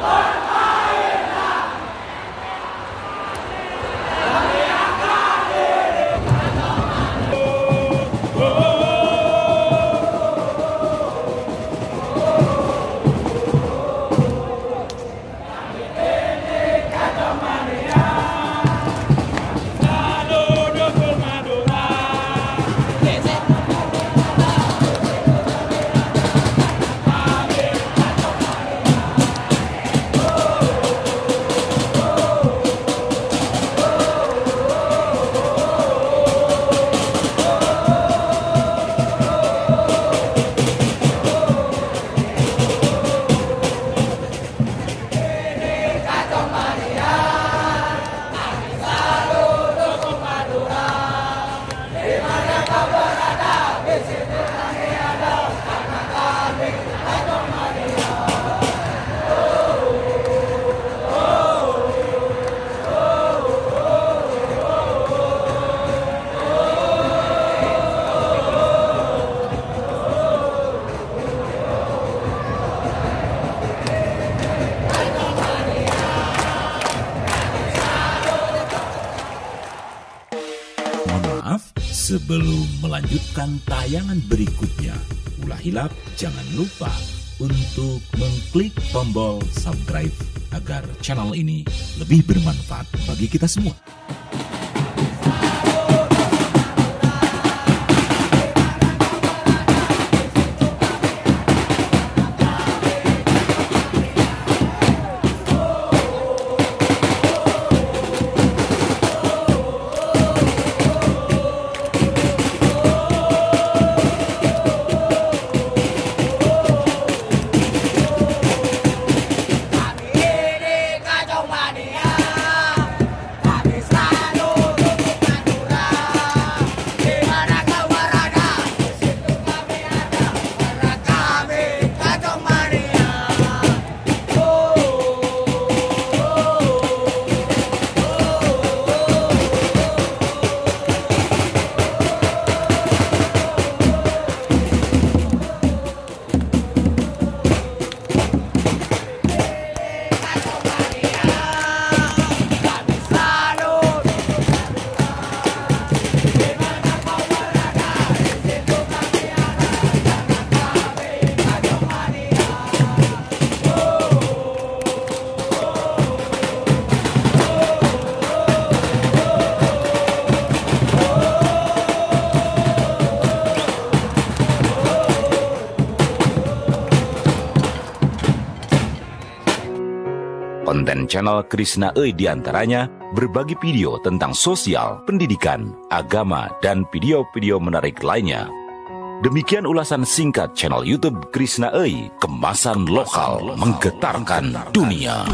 Lord. Sebelum melanjutkan tayangan berikutnya, ulah hilap jangan lupa untuk mengklik tombol subscribe agar channel ini lebih bermanfaat bagi kita semua. Konten channel Krishna E di antaranya berbagi video tentang sosial, pendidikan, agama, dan video-video menarik lainnya. Demikian ulasan singkat channel YouTube Krishna E, kemasan lokal menggetarkan dunia.